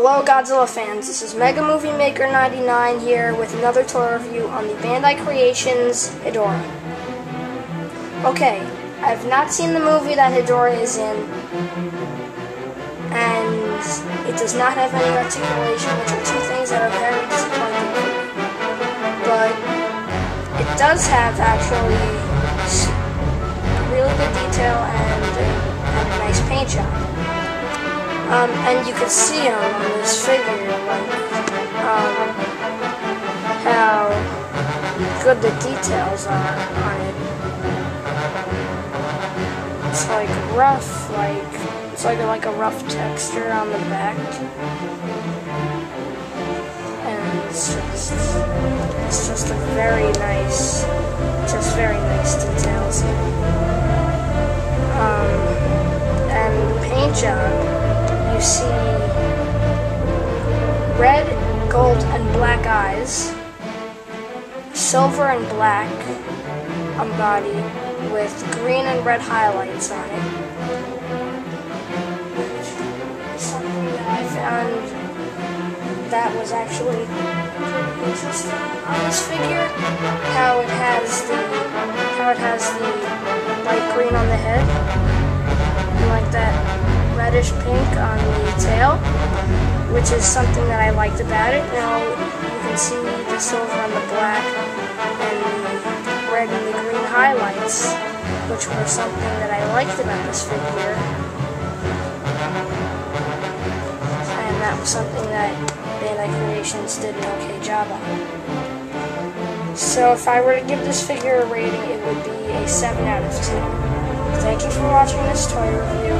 Hello Godzilla fans, this is Mega Movie Maker 99 here with another toy review on the Bandai Creations Hedorah. Okay, I have not seen the movie that Hedorah is in, and it does not have any articulation, which are two things that are very disappointing. But it does have actually really good detail and a nice paint job. Um, and you can see on this figure, like, um, how good the details are on it. It's like rough, like, it's like, like a rough texture on the back. And it's just, it's just a very nice, just very nice details. Um, and the paint job red, gold, and black eyes, silver and black on body with green and red highlights on it. Something that I found that was actually pretty interesting on this figure, how it has the how it has the light green on the head, and like that reddish pink on the tail, which is something that I liked about it. Now you can see the silver on the black and the red and the green highlights, which were something that I liked about this figure. And that was something that Bandai Creations did an okay job on. So if I were to give this figure a rating, it would be a 7 out of 10. Thank you for watching this toy review.